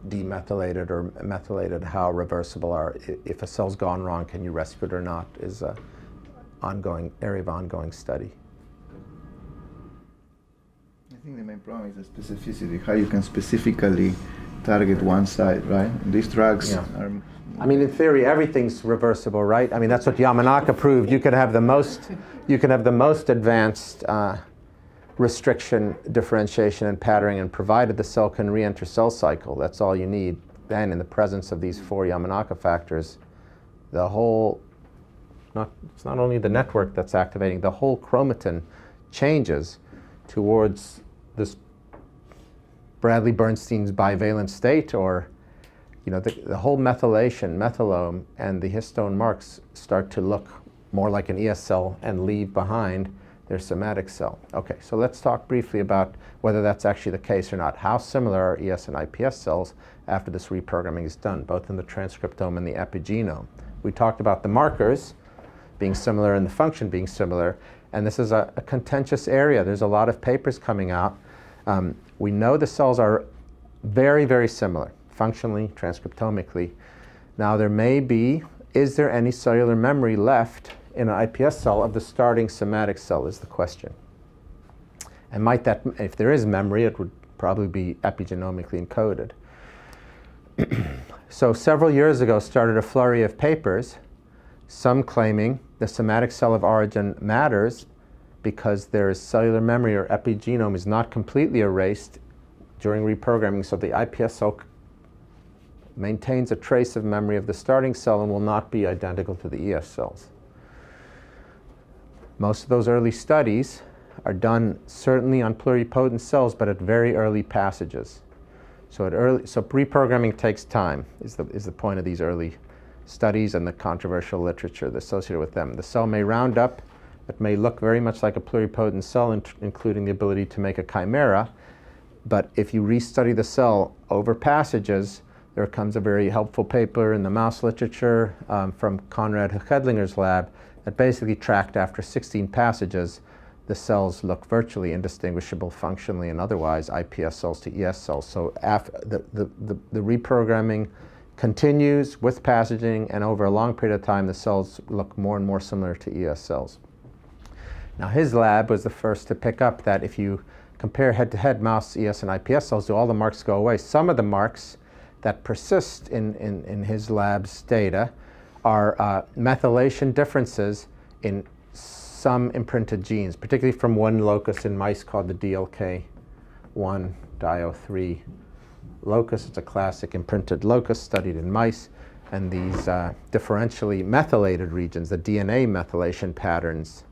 demethylated or methylated. How reversible are if a cell's gone wrong, can you rescue it or not? Is an ongoing area of ongoing study. I think the main problem is the specificity, how you can specifically target one side, right? These drugs Yeah. are. I mean, in theory, everything's reversible, right? I mean, that's what Yamanaka proved. You could have the most, you can have the most advanced uh, restriction, differentiation, and patterning, and provided the cell can re-enter cell cycle, that's all you need. Then, in the presence of these four Yamanaka factors, the whole, not, it's not only the network that's activating, the whole chromatin changes towards this Bradley Bernstein's bivalent state, or you know, the, the whole methylation, methylome, and the histone marks start to look more like an ES cell and leave behind their somatic cell. Okay, so let's talk briefly about whether that's actually the case or not. How similar are ES and IPS cells after this reprogramming is done, both in the transcriptome and the epigenome? We talked about the markers being similar and the function being similar, and this is a, a contentious area. There's a lot of papers coming out. Um, we know the cells are very, very similar, functionally, transcriptomically. Now, there may be, is there any cellular memory left in an IPS cell of the starting somatic cell is the question. And might that, if there is memory, it would probably be epigenomically encoded. so several years ago started a flurry of papers, some claiming the somatic cell of origin matters because there is cellular memory or epigenome is not completely erased during reprogramming, so the IPS cell maintains a trace of memory of the starting cell and will not be identical to the ES cells. Most of those early studies are done certainly on pluripotent cells, but at very early passages. So, at early, so reprogramming takes time, is the, is the point of these early studies and the controversial literature associated with them. The cell may round up, it may look very much like a pluripotent cell, in, including the ability to make a chimera, but if you restudy the cell over passages, there comes a very helpful paper in the mouse literature um, from Konrad Hochedlinger's lab that basically tracked after 16 passages, the cells look virtually indistinguishable functionally and otherwise, IPS cells to ES cells. So the, the, the, the reprogramming continues with passaging, and over a long period of time, the cells look more and more similar to ES cells. Now, his lab was the first to pick up that if you compare head-to-head mouse ES and IPS cells, do all the marks go away? Some of the marks that persist in, in, in his lab's data are uh, methylation differences in some imprinted genes, particularly from one locus in mice called the DLK1 dio3 locus. It's a classic imprinted locus studied in mice. And these uh, differentially methylated regions, the DNA methylation patterns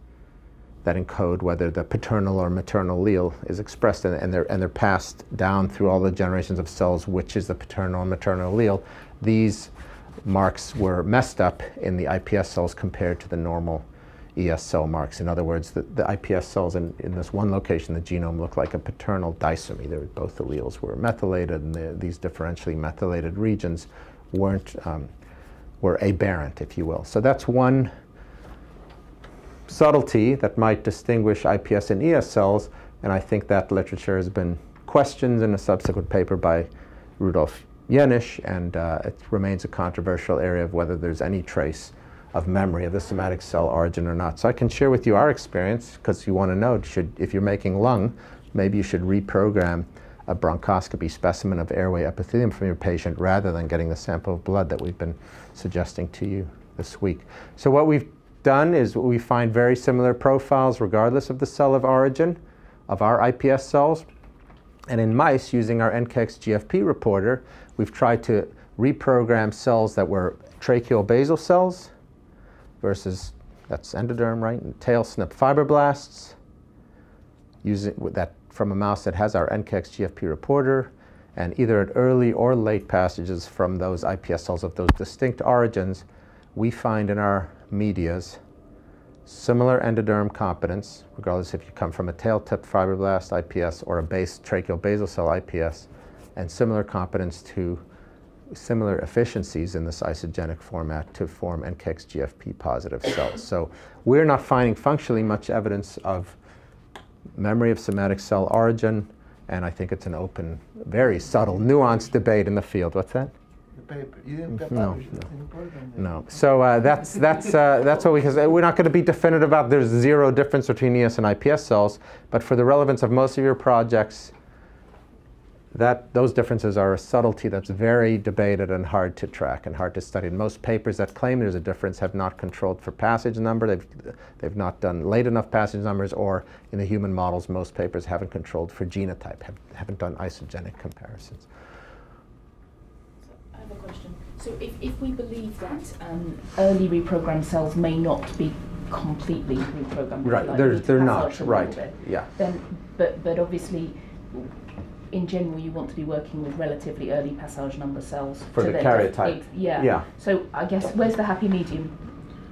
that encode whether the paternal or maternal allele is expressed, and, and, they're, and they're passed down through all the generations of cells, which is the paternal and maternal allele. These marks were messed up in the iPS cells compared to the normal ES cell marks. In other words, the, the iPS cells in, in this one location, the genome looked like a paternal disomy. There, both alleles were methylated, and the, these differentially methylated regions weren't um, were aberrant, if you will. So that's one subtlety that might distinguish iPS and ES cells, and I think that literature has been questioned in a subsequent paper by Rudolf Jaenisch, and uh, it remains a controversial area of whether there's any trace of memory of the somatic cell origin or not. So I can share with you our experience because you want to know should, if you're making lung, maybe you should reprogram a bronchoscopy specimen of airway epithelium from your patient rather than getting the sample of blood that we've been suggesting to you this week. So what we've done is we find very similar profiles regardless of the cell of origin of our iPS cells. And in mice, using our NKX GFP reporter, we've tried to reprogram cells that were tracheal basal cells versus that's endoderm, right? And tail snip fibroblasts, using that from a mouse that has our NKX GFP reporter, and either at early or late passages from those iPS cells of those distinct origins, we find in our medias similar endoderm competence, regardless if you come from a tail-tip fibroblast IPS or a base tracheal basal cell IPS, and similar competence to similar efficiencies in this isogenic format to form NKX GFP positive cells. So we're not finding functionally much evidence of memory of somatic cell origin, and I think it's an open, very subtle, nuanced debate in the field. What's that? Paper. You didn't No, no. No. So uh, that's, that's, uh, that's what we can say. We're not going to be definitive about there's zero difference between ES and iPS cells, but for the relevance of most of your projects, that, those differences are a subtlety that's very debated and hard to track and hard to study. And most papers that claim there's a difference have not controlled for passage number. They've, they've not done late enough passage numbers, or in the human models, most papers haven't controlled for genotype, have, haven't done isogenic comparisons. I have a question. So if, if we believe that um, early reprogrammed cells may not be completely reprogrammed, Right, like they're, they're not, right, yeah. Then, but but obviously, in general, you want to be working with relatively early passage number cells For the karyotype. yeah. Yeah. So I guess where's the happy medium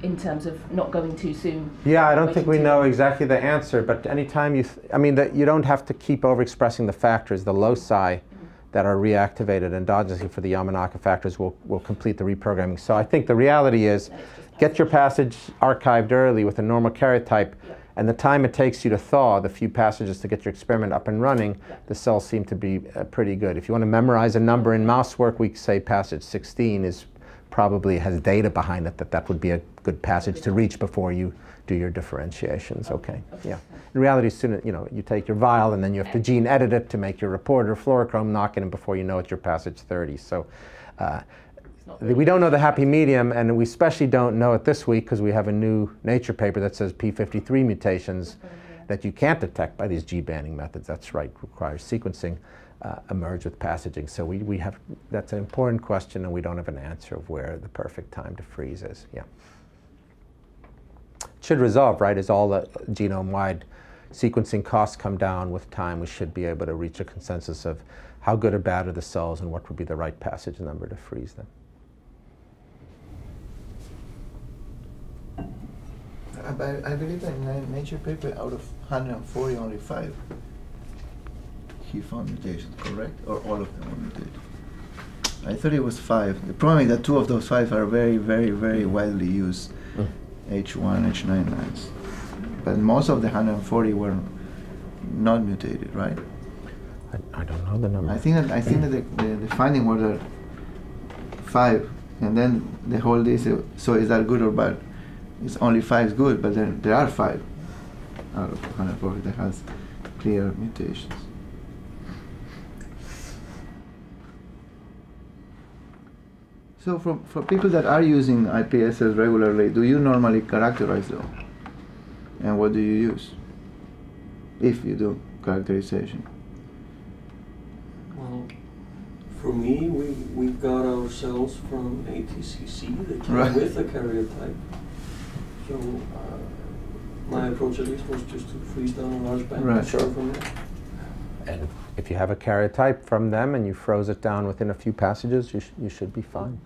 in terms of not going too soon? Yeah, I don't think we know long? exactly the answer, but anytime you, I mean, that you don't have to keep overexpressing the factors, the loci mm-hmm. that are reactivated endogenously for the Yamanaka factors will, will complete the reprogramming. So I think the reality is Then it's just get your passage archived early with a normal karyotype, Yeah. And the time it takes you to thaw the few passages to get your experiment up and running, the cells seem to be uh, pretty good. If you want to memorize a number in mouse work, we say passage 16 is probably has data behind it that that would be a good passage to reach before you do your differentiations. Okay. Yeah. In reality, soon you know you take your vial and then you have to gene edit it to make your reporter fluorochrome knock it, and before you know it, you're passage 30. So. Uh, It's not the- We don't know the happy medium, and we especially don't know it this week because we have a new Nature paper that says P53 mutations that you can't detect by these G banding methods. That's right, requires sequencing, uh, emerge with passaging. So we, we have that's an important question, and we don't have an answer of where the perfect time to freeze is. Yeah. Should resolve, right, as all the genome-wide sequencing costs come down with time, we should be able to reach a consensus of how good or bad are the cells and what would be the right passage number to freeze them. I, I- I believe in Nature paper, out of 140, only five he found mutations, correct? Or all of them were mutated? I thought it was five. The problem is that two of those five are very, very, very widely used hmm. H1, H9 lines. But most of the 140 were not mutated, right? I, I don't know the number. I think that I think that the, the, the finding was five, and then the whole is so is that good or bad? It's only five is good, but then there are five out of 140 that has clear mutations. So for, for people that are using IPSS regularly, do you normally characterize them? And what do you use? If you do characterization. Well, for me, we, we got our cells from ATCC, they came Right. with a karyotype. So, uh, my approach at least was just to freeze down a large bank Right. and start from there. And if you have a karyotype from them and you froze it down within a few passages, you, sh- you should be fine.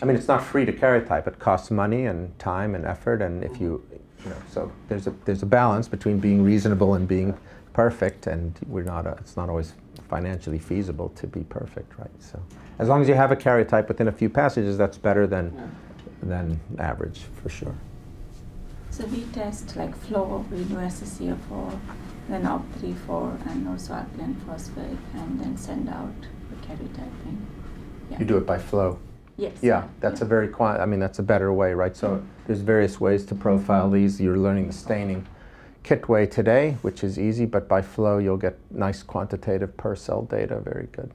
I mean, it's not free to karyotype. It costs money and time and effort, and if you, you know, so there's a there's a balance between being reasonable and being perfect, and we're not. A, it's not always financially feasible to be perfect, right? So, as long as you have a karyotype within a few passages, that's better than Yeah. Than average for sure. So we test like flow, we do SSEA4, then OP34 and also alkaline phosphate, and then send out the karyotyping. Yeah. You do it by flow. Yes. Yeah, that's a very quan- I mean, that's a better way, right? So mm-hmm. there's various ways to profile these. You're learning the staining kit way today, which is easy, but by flow you'll get nice quantitative per cell data. Very good.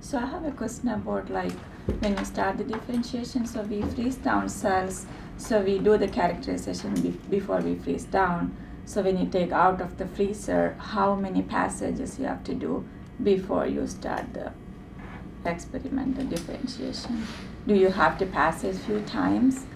So I have a question about like when you start the differentiation. So we freeze down cells. So we do the characterization be- before we freeze down. So when you take out of the freezer, how many passages you have to do before you start the experiment, the differentiation? Do you have to passage few times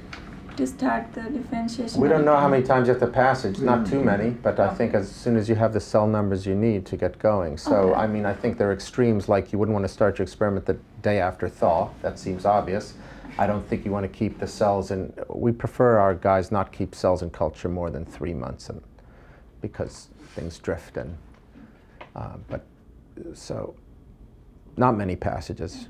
to start the differentiation? We don't know how many times you have to pass passage, not too many, but I think as soon as you have the cell numbers you need to get going. So, Okay. I mean, I think there are extremes like you wouldn't want to start your experiment the day after thaw. That seems obvious. I don't think you want to keep the cells in. We prefer our guys not keep cells in culture more than three months, and because things drift and. Uh, but so, not many passages.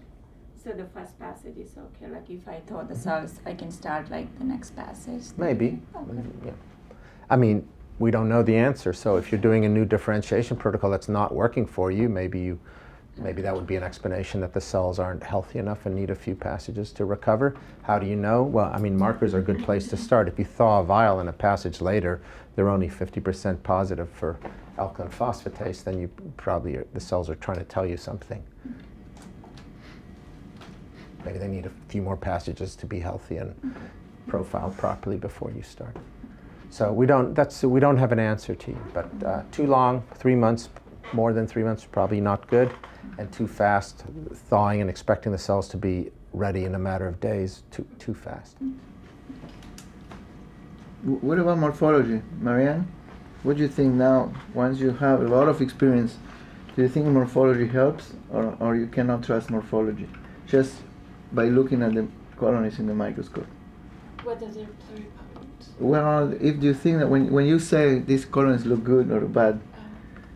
So the first passage is okay. Like if I thaw the cells, I can start like the next passage. Maybe. Okay. Yeah. I mean, we don't know the answer. So if you're doing a new differentiation protocol that's not working for you, maybe you, maybe that would be an explanation that the cells aren't healthy enough and need a few passages to recover. How do you know? Well, I mean, markers are a good place to start. If you thaw a vial in a passage later, they're only 50% positive for alkaline phosphatase, then you probably the cells are trying to tell you something. Maybe they need a few more passages to be healthy and profiled properly before you start. So we don't, that's, we don't have an answer to you, but uh, too long, three months, more than three months, probably not good, and too fast, thawing and expecting the cells to be ready in a matter of days, too, too fast. What about morphology, Marianne? What do you think now, once you have a lot of experience, do you think morphology helps or, or you cannot trust morphology just by looking at the colonies in the microscope? Whether they're pluripotent. Well, if you think that when, when you say these colonies look good or bad, Uh,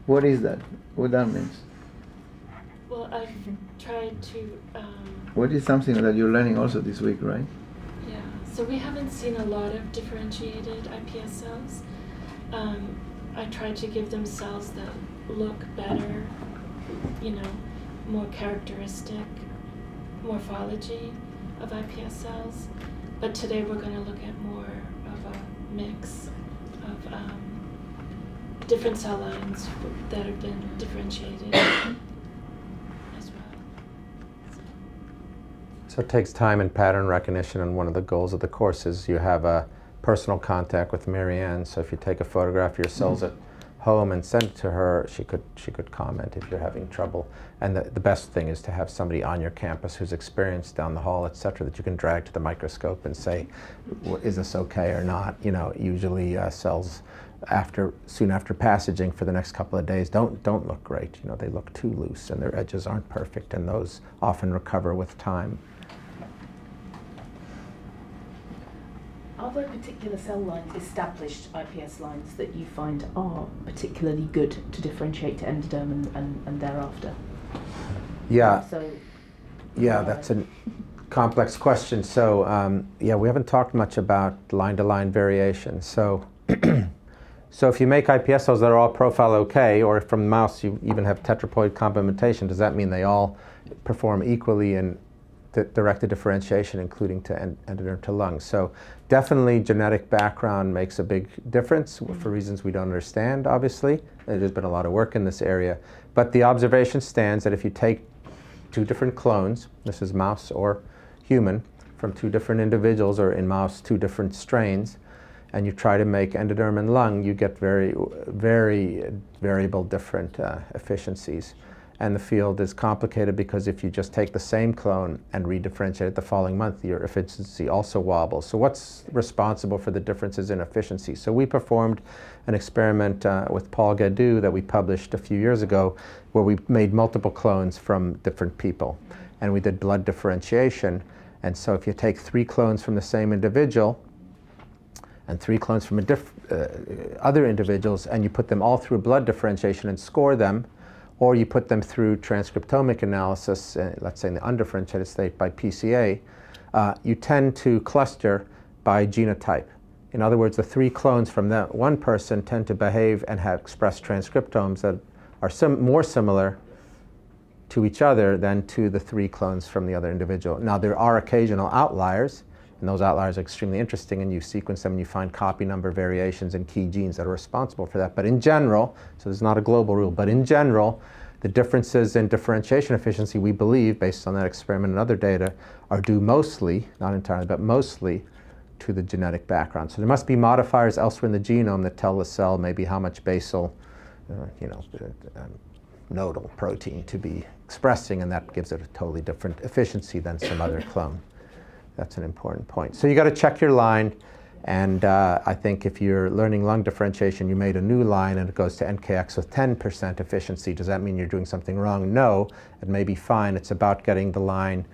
what is that? What that means? well, I've tried to. Um, What is something that you're learning also this week, right? Yeah, so we haven't seen a lot of differentiated IPS cells. Um, I tried to give them cells that look better, you know, more characteristic morphology of IPS cells. But today we're going to look at more of a mix of um, different cell lines that have been differentiated as well. So it takes time and pattern recognition, and one of the goals of the course is you have a personal contact with Marianne. So if you take a photograph of your cells at home and send it to her, she could she could comment if you're having trouble. And the, the best thing is to have somebody on your campus who's experienced down the hall, et cetera, that you can drag to the microscope and say, "W- is this okay or not? You know, usually uh, cells after soon after passaging for the next couple of days don't don't look great. You know, they look too loose and their edges aren't perfect, and those often recover with time. Are there particular cell lines, established IPS lines, that you find are particularly good to differentiate to endoderm and, and, and thereafter? Yeah, So, yeah, that's a complex question. So, um, yeah, we haven't talked much about line-to-line variation. So, so if you make IPS cells that are all profile okay, or if from mouse you even have tetraploid complementation, does that mean they all perform equally in directed differentiation, including to en- endoderm to lungs. So, definitely genetic background makes a big difference for reasons we don't understand. Obviously, there's been a lot of work in this area, but the observation stands that if you take two different clones, this is mouse or human, from two different individuals, or in mouse, two different strains, and you try to make endoderm and lung, you get very, very variable different uh, efficiencies. And the field is complicated because if you just take the same clone and redifferentiate it the following month, your efficiency also wobbles. So what's responsible for the differences in efficiency? So we performed an experiment uh, with Paul Gadue that we published a few years ago where we made multiple clones from different people. And we did blood differentiation. And so if you take three clones from the same individual, and three clones from uh, other individuals, and you put them all through blood differentiation and score them, or you put them through transcriptomic analysis, uh, let's say in the undifferentiated state by PCA, uh, you tend to cluster by genotype. In other words, the three clones from that one person tend to behave and have expressed transcriptomes that are sim- more similar to each other than to the three clones from the other individual. Now, there are occasional outliers, and those outliers are extremely interesting, and you sequence them and you find copy number variations in key genes that are responsible for that. But in general, so there's not a global rule, but in general, the differences in differentiation efficiency, we believe, based on that experiment and other data, are due mostly, not entirely, but mostly to the genetic background. So there must be modifiers elsewhere in the genome that tell the cell maybe how much basal, uh, you know, uh, um, nodal protein to be expressing, and that gives it a totally different efficiency than some other clone. That's an important point. So you got to check your line. And uh, I think if you're learning lung differentiation, you made a new line and it goes to NKX with 10% efficiency. Does that mean you're doing something wrong? No, it may be fine. It's about getting the line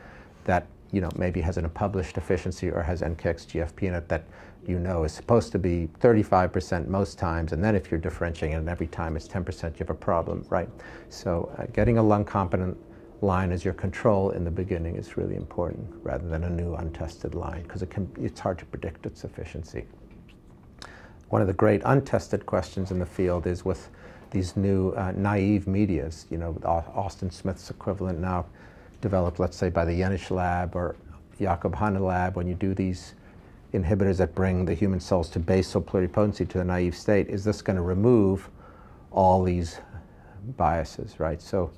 that you know maybe has an published efficiency or has NKX GFP in it that you know is supposed to be 35% most times. And then if you're differentiating it every time it's 10%, you have a problem, right? So uh, getting a lung competent line as your control in the beginning is really important rather than a new untested line because it can, it's hard to predict its efficiency. One of the great untested questions in the field is with these new uh, naive medias, you know, Austin Smith's equivalent now developed, let's say, by the Jaenisch lab or Jacob Hanna lab, when you do these inhibitors that bring the human cells to basal pluripotency to the naive state, is this going to remove all these biases, right? So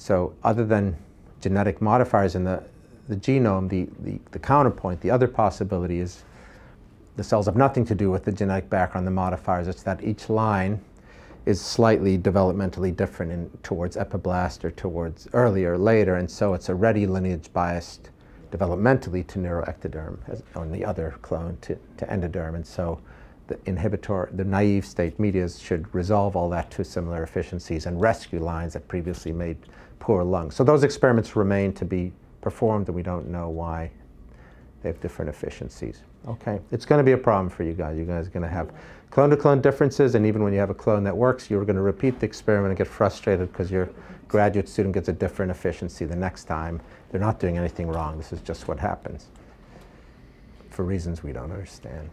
so other than genetic modifiers in the, the genome, the, the, the counterpoint, the other possibility is the cells have nothing to do with the genetic background, the modifiers. It's that each line is slightly developmentally different in, towards epiblast or towards earlier or later, and so it's already lineage biased developmentally to neuroectoderm, as, on the other clone to, to endoderm. And so the inhibitor, the naive state medias should resolve all that to similar efficiencies and rescue lines that previously made poor lungs. So those experiments remain to be performed, and we don't know why they have different efficiencies. Okay, it's going to be a problem for you guys. You guys are going to have clone-to-clone differences, and even when you have a clone that works, you're going to repeat the experiment and get frustrated because your graduate student gets a different efficiency the next time. They're not doing anything wrong. This is just what happens for reasons we don't understand.